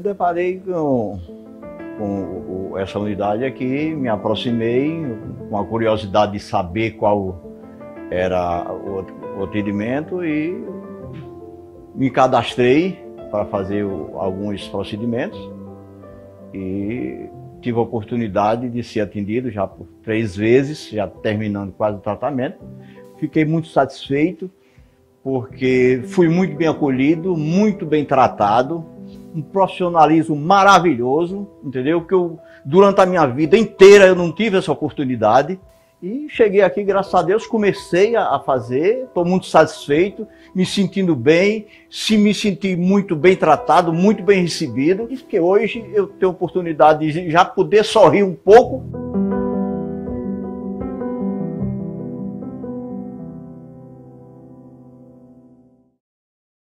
deparei com, com essa unidade aqui, me aproximei com a curiosidade de saber qual era o, atendimento e me cadastrei para fazer alguns procedimentos e tive a oportunidade de ser atendido já por três vezes, já terminando quase o tratamento. Fiquei muito satisfeito porque fui muito bem acolhido, muito bem tratado, um profissionalismo maravilhoso, entendeu? Que eu durante a minha vida inteira eu não tive essa oportunidade. E cheguei aqui, graças a Deus, comecei a fazer, estou muito satisfeito, me sentindo bem, se me senti muito bem tratado, muito bem recebido, e que hoje eu tenho a oportunidade de já poder sorrir um pouco.